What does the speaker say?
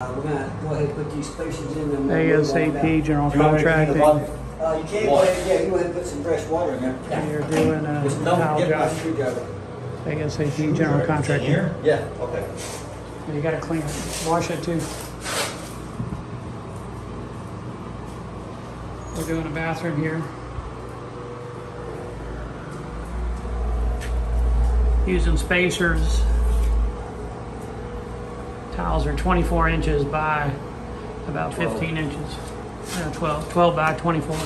Uh, we're gonna go ahead and put these spaces in. and we'll move on ASAP. General You want me to clean the Contracting. bottom? Uh, you can go ahead, yeah, you go ahead and put some fresh water in there. You're doing a Just don't tile forget my job. screwdriver. ASAP General Contracting. Here? Yeah, okay. You gotta clean it, wash it too. We're doing a bathroom here. Using spacers. Tiles are 24 inches by about 15 inches. Uh, 12, 12 by 24.